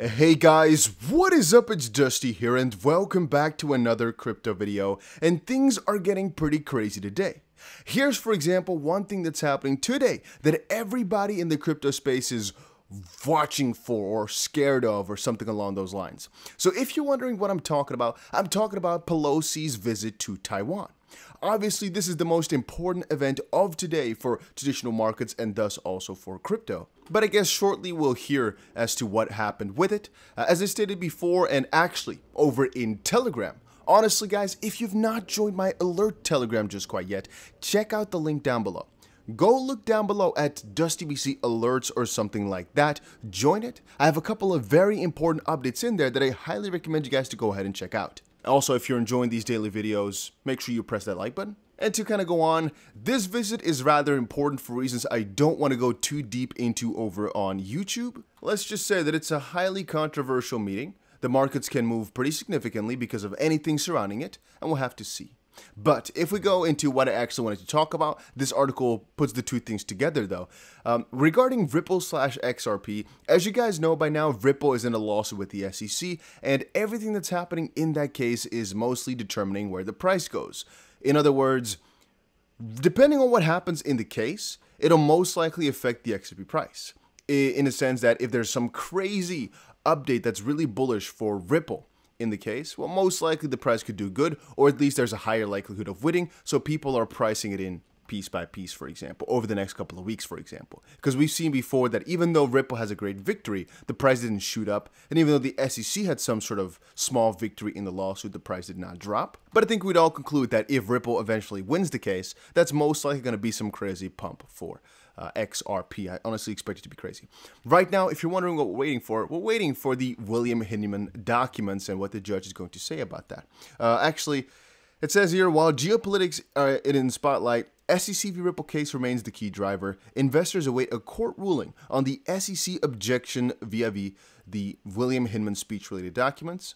Hey guys, what is up? It's Dusty here and welcome back to another crypto video and things are getting pretty crazy today. Here's for example one thing that's happening today that everybody in the crypto space is watching for or scared of or something along those lines. So if you're wondering what I'm talking about, I'm talking about Pelosi's visit to Taiwan. Obviously, this is the most important event of today for traditional markets and thus also for crypto. But I guess shortly we'll hear as to what happened with it. Uh, as I stated before, and actually over in Telegram, Honestly, guys, if you've not joined my alert Telegram just quite yet, check out the link down below. Go look down below at DustyBC Alerts or something like that. Join it. I have a couple of very important updates in there that I highly recommend you guys to go ahead and check out. Also, if you're enjoying these daily videos, make sure you press that like button. And to kind of go on, this visit is rather important for reasons I don't want to go too deep into over on YouTube. Let's just say that it's a highly controversial meeting. The markets can move pretty significantly because of anything surrounding it, and we'll have to see. But if we go into what I actually wanted to talk about, this article puts the two things together though. Um, regarding Ripple slash XRP, as you guys know by now, Ripple is in a lawsuit with the SEC, and everything that's happening in that case is mostly determining where the price goes. In other words, depending on what happens in the case, it'll most likely affect the XRP price. In a sense that if there's some crazy update that's really bullish for Ripple, in the case, well, most likely the price could do good, or at least there's a higher likelihood of winning, so people are pricing it in piece by piece, for example, over the next couple of weeks, for example. Because we've seen before that even though Ripple has a great victory, the price didn't shoot up, and even though the SEC had some sort of small victory in the lawsuit, the price did not drop. But I think we'd all conclude that if Ripple eventually wins the case, that's most likely going to be some crazy pump for uh, XRP. I honestly expect it to be crazy. Right now, if you're wondering what we're waiting for, we're waiting for the William Hinman documents and what the judge is going to say about that. Uh, actually, it says here, while geopolitics are in spotlight, SEC v Ripple case remains the key driver. Investors await a court ruling on the SEC objection via the, the William Hinman speech-related documents.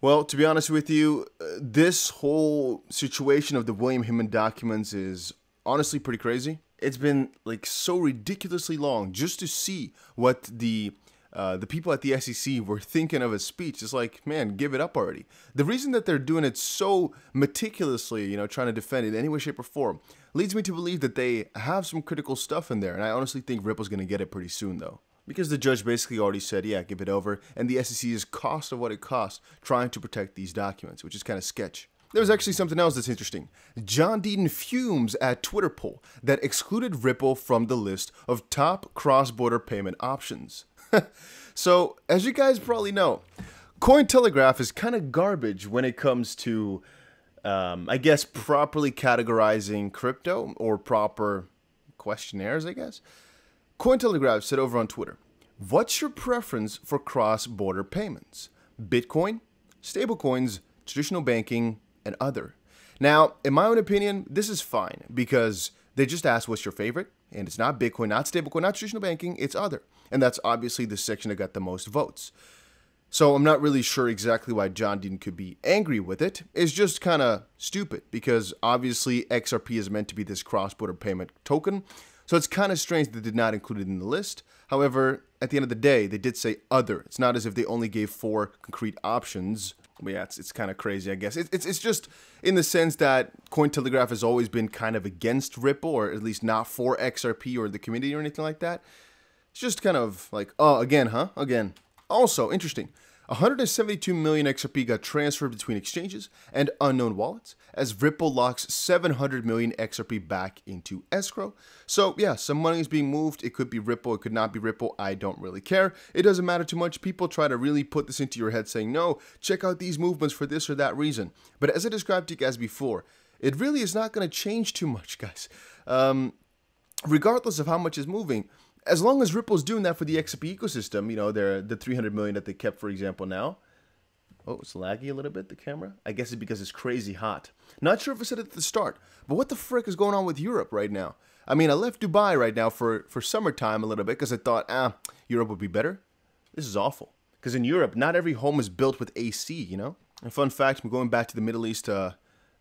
Well, to be honest with you, uh, this whole situation of the William Hinman documents is honestly pretty crazy it's been like so ridiculously long just to see what the uh, the people at the SEC were thinking of a speech. It's like, man, give it up already. The reason that they're doing it so meticulously, you know, trying to defend it in any way, shape, or form, leads me to believe that they have some critical stuff in there. And I honestly think Ripple's going to get it pretty soon, though. Because the judge basically already said, yeah, give it over. And the SEC is cost of what it costs trying to protect these documents, which is kind of sketch. There's actually something else that's interesting. John Deaton fumes at Twitter poll that excluded Ripple from the list of top cross-border payment options. so, as you guys probably know, Cointelegraph is kind of garbage when it comes to, um, I guess, properly categorizing crypto or proper questionnaires, I guess. Cointelegraph said over on Twitter, What's your preference for cross border payments? Bitcoin, stablecoins, traditional banking, and other. Now, in my own opinion, this is fine because they just asked what's your favorite, and it's not Bitcoin, not stablecoin, not traditional banking, it's other. And that's obviously the section that got the most votes. So I'm not really sure exactly why John Deaton could be angry with it. It's just kind of stupid because obviously XRP is meant to be this cross-border payment token. So it's kind of strange that they did not include it in the list. However, at the end of the day, they did say other. It's not as if they only gave four concrete options but yeah, it's, it's kind of crazy, I guess. It, it's, it's just in the sense that Cointelegraph has always been kind of against Ripple, or at least not for XRP or the community or anything like that. It's just kind of like, oh, again, huh? Again. Also, interesting. 172 million XRP got transferred between exchanges and unknown wallets as Ripple locks 700 million XRP back into escrow. So yeah, some money is being moved. It could be Ripple, it could not be Ripple. I don't really care. It doesn't matter too much. People try to really put this into your head saying, no, check out these movements for this or that reason. But as I described to you guys before, it really is not going to change too much, guys. Um, regardless of how much is moving, as long as Ripple's doing that for the XRP ecosystem, you know, they're the 300 million that they kept, for example, now. Oh, it's laggy a little bit, the camera. I guess it's because it's crazy hot. Not sure if I said it at the start, but what the frick is going on with Europe right now? I mean, I left Dubai right now for, for summertime a little bit because I thought, ah, Europe would be better. This is awful. Because in Europe, not every home is built with AC, you know? And fun fact, I'm going back to the Middle East uh,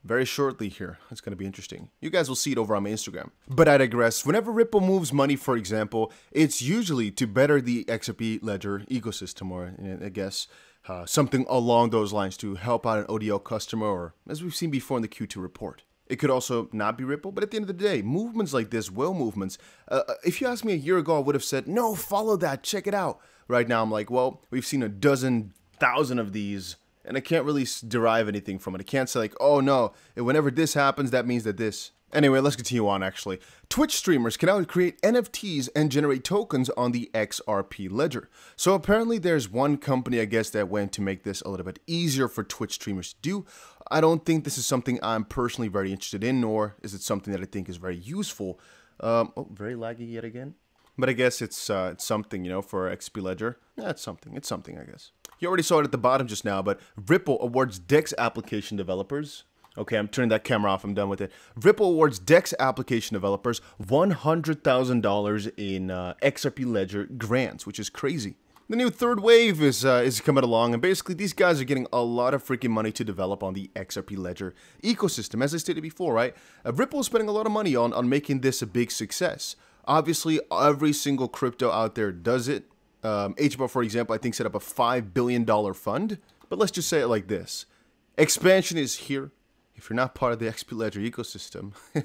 very shortly here. It's going to be interesting. You guys will see it over on my Instagram. But I digress. Whenever Ripple moves money, for example, it's usually to better the XRP Ledger ecosystem, or I guess uh, something along those lines to help out an ODL customer, or as we've seen before in the Q2 report. It could also not be Ripple, but at the end of the day, movements like this, whale movements, uh, uh if you asked me a year ago, I would have said, no, follow that, check it out. Right now, I'm like, well, we've seen a dozen, thousand of these and I can't really derive anything from it. I can't say like, oh no, whenever this happens, that means that this. Anyway, let's continue on actually. Twitch streamers can now create NFTs and generate tokens on the XRP ledger. So apparently there's one company, I guess, that went to make this a little bit easier for Twitch streamers to do. I don't think this is something I'm personally very interested in, nor is it something that I think is very useful. Um, oh, very laggy yet again. But I guess it's, uh, it's something, you know, for XP Ledger. Yeah, it's something. It's something, I guess. You already saw it at the bottom just now, but Ripple awards DEX application developers. Okay, I'm turning that camera off. I'm done with it. Ripple awards DEX application developers $100,000 in uh, XRP Ledger grants, which is crazy. The new third wave is uh, is coming along, and basically these guys are getting a lot of freaking money to develop on the XRP Ledger ecosystem. As I stated before, right? Uh, Ripple is spending a lot of money on on making this a big success. Obviously, every single crypto out there does it. Um, for example, I think set up a $5 billion fund. But let's just say it like this expansion is here. If you're not part of the XP Ledger ecosystem,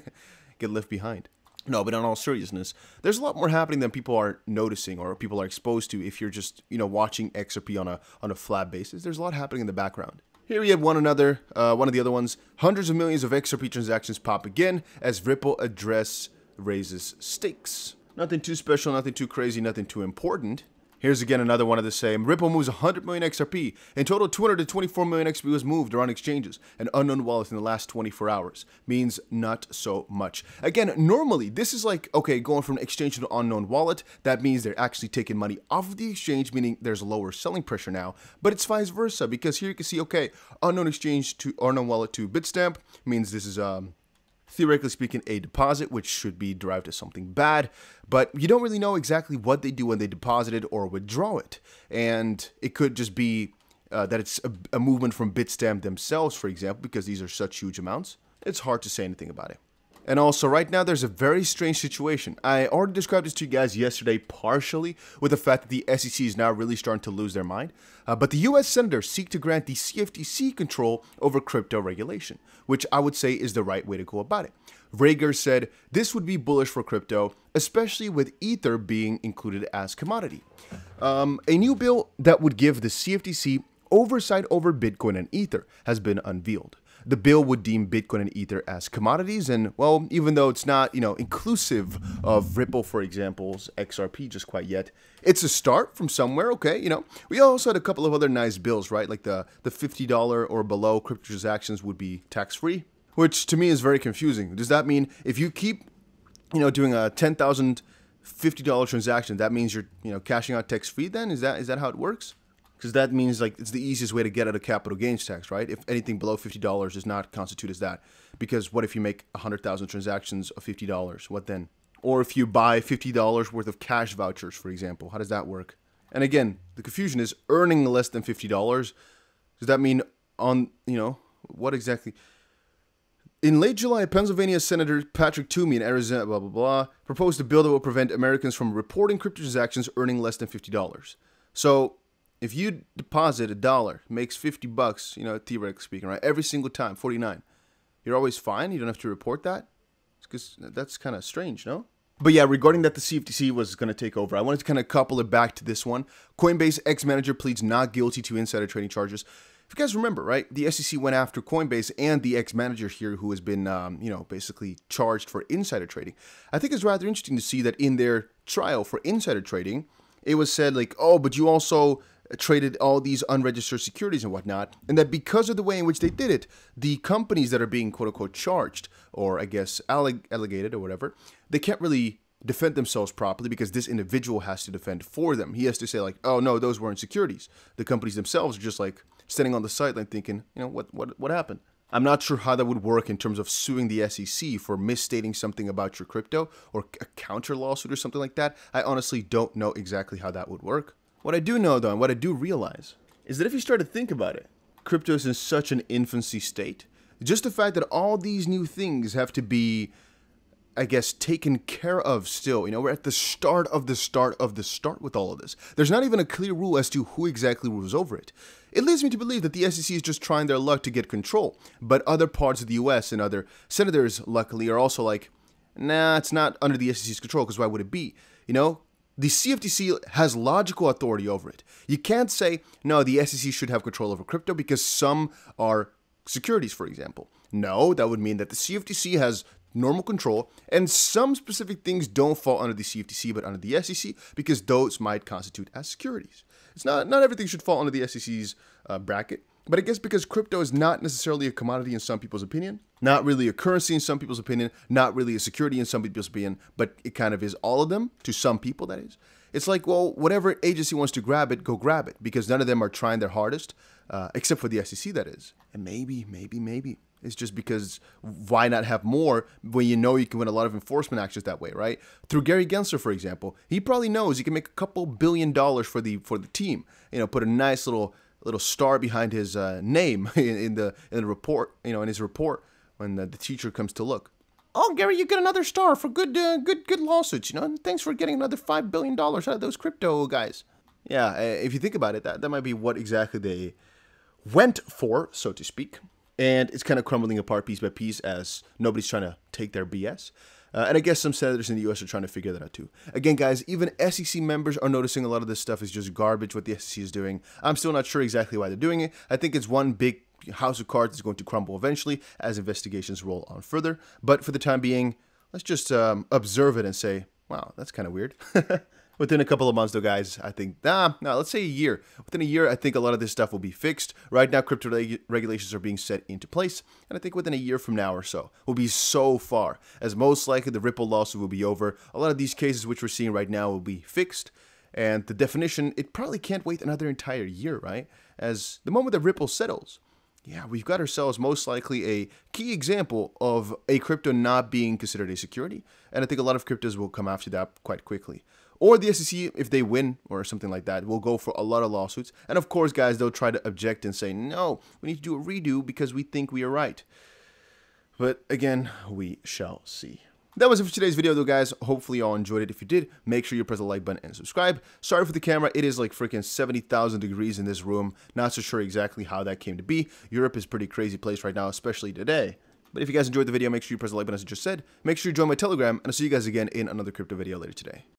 get left behind. No, but in all seriousness, there's a lot more happening than people are noticing or people are exposed to if you're just, you know, watching XRP on a on a flat basis. There's a lot happening in the background. Here we have one another, uh, one of the other ones. Hundreds of millions of XRP transactions pop again as Ripple address raises stakes. Nothing too special, nothing too crazy, nothing too important. Here's again another one of the same. Ripple moves 100 million XRP. In total, 224 million XRP was moved around exchanges and unknown wallets in the last 24 hours. Means not so much. Again, normally this is like, okay, going from exchange to unknown wallet. That means they're actually taking money off of the exchange, meaning there's lower selling pressure now. But it's vice versa because here you can see, okay, unknown exchange to unknown wallet to Bitstamp means this is um, theoretically speaking, a deposit, which should be derived as something bad, but you don't really know exactly what they do when they deposit it or withdraw it. And it could just be uh, that it's a, a movement from Bitstamp themselves, for example, because these are such huge amounts. It's hard to say anything about it. And also, right now, there's a very strange situation. I already described this to you guys yesterday, partially, with the fact that the SEC is now really starting to lose their mind. Uh, but the US senators seek to grant the CFTC control over crypto regulation, which I would say is the right way to go about it. Rager said this would be bullish for crypto, especially with Ether being included as commodity. Um, a new bill that would give the CFTC oversight over Bitcoin and Ether has been unveiled the bill would deem Bitcoin and Ether as commodities. And well, even though it's not, you know, inclusive of Ripple, for example's XRP just quite yet, it's a start from somewhere. Okay, you know, we also had a couple of other nice bills, right? Like the the fifty dollar or below crypto transactions would be tax free, which to me is very confusing. Does that mean if you keep, you know, doing a ten thousand fifty dollar transaction, that means you're you know cashing out tax free? Then is that is that how it works? Because that means like it's the easiest way to get out of capital gains tax, right? If anything below fifty dollars does not constitute as that, because what if you make hundred thousand transactions of fifty dollars? What then? Or if you buy fifty dollars worth of cash vouchers, for example, how does that work? And again, the confusion is earning less than fifty dollars. Does that mean on you know what exactly? In late July, Pennsylvania Senator Patrick Toomey in Arizona, blah blah blah, proposed a bill that will prevent Americans from reporting crypto transactions earning less than fifty dollars. So if you deposit a dollar, makes 50 bucks, you know, theoretically speaking, right? Every single time, 49. You're always fine. You don't have to report that. Because that's kind of strange, no? But yeah, regarding that the CFTC was going to take over, I wanted to kind of couple it back to this one. Coinbase ex-manager pleads not guilty to insider trading charges. If you guys remember, right, the SEC went after Coinbase and the ex-manager here who has been, um, you know, basically charged for insider trading. I think it's rather interesting to see that in their trial for insider trading, it was said like, oh, but you also traded all these unregistered securities and whatnot, and that because of the way in which they did it, the companies that are being quote unquote charged, or I guess alleg- allegated or whatever, they can't really defend themselves properly because this individual has to defend for them. He has to say like, "Oh no, those weren't securities." The companies themselves are just like standing on the sideline thinking, you know, what what what happened? I'm not sure how that would work in terms of suing the SEC for misstating something about your crypto or a counter lawsuit or something like that. I honestly don't know exactly how that would work. What I do know, though, and what I do realize, is that if you start to think about it, crypto is in such an infancy state Just the fact that all these new things have to be, I guess, taken care of still. You know, we're at the start of the start of the start with all of this. There's not even a clear rule as to who exactly rules over it. It leads me to believe that the SEC is just trying their luck to get control, but other parts of the US and other senators, luckily, are also like, nah, it's not under the SEC's control because why would it be? You know, the CFTC has logical authority over it. You can't say, no, the SEC should have control over crypto because some are securities, for example. No, that would mean that the CFTC has normal control and some specific things don't fall under the CFTC but under the SEC because those might constitute as securities. It's not, not everything should fall under the SEC's uh, bracket. But I guess because crypto is not necessarily a commodity in some people's opinion, not really a currency in some people's opinion, not really a security in some people's opinion, but it kind of is all of them to some people, that is. It's like, well, whatever agency wants to grab it, go grab it, because none of them are trying their hardest, uh, except for the SEC, that is. And maybe, maybe, maybe it's just because why not have more when you know you can win a lot of enforcement actions that way, right? Through Gary Gensler, for example, he probably knows he can make a couple billion dollars for the for the team. You know, put a nice little little star behind his uh, name in, in, the in the report. You know, in his report when the, the teacher comes to look. Oh, Gary, you get another star for good uh, good good lawsuits. You know, and thanks for getting another five billion dollars out of those crypto guys. Yeah, if you think about it, that that might be what exactly they went for, so to speak and it's kind of crumbling apart piece by piece as nobody's trying to take their BS. Uh, and I guess some senators in the US are trying to figure that out too. Again, guys, even SEC members are noticing a lot of this stuff is just garbage what the SEC is doing. I'm still not sure exactly why they're doing it. I think it's one big house of cards that's going to crumble eventually as investigations roll on further. But for the time being, let's just um, observe it and say, wow, that's kind of weird. Within a couple of months, though, guys, I think, nah, nah, let's say a year. Within a year, I think a lot of this stuff will be fixed. Right now, crypto reg regulations are being set into place, and I think within a year from now or so, we'll be so far, as most likely the Ripple lawsuit will be over. A lot of these cases which we're seeing right now will be fixed, and the definition, it probably can't wait another entire year, right? As the moment that Ripple settles, yeah, we've got ourselves most likely a key example of a crypto not being considered a security. And I think a lot of cryptos will come after that quite quickly. Or the SEC, if they win or something like that, will go for a lot of lawsuits. And of course, guys, they'll try to object and say, no, we need to do a redo because we think we are right. But again, we shall see. That was it for today's video though guys, hopefully you all enjoyed it. If you did, make sure you press the like button and subscribe. Sorry for the camera, it is like freaking 70,000 degrees in this room. Not so sure exactly how that came to be. Europe is pretty crazy place right now, especially today. But if you guys enjoyed the video, make sure you press the like button as I just said. Make sure you join my Telegram, and I'll see you guys again in another crypto video later today.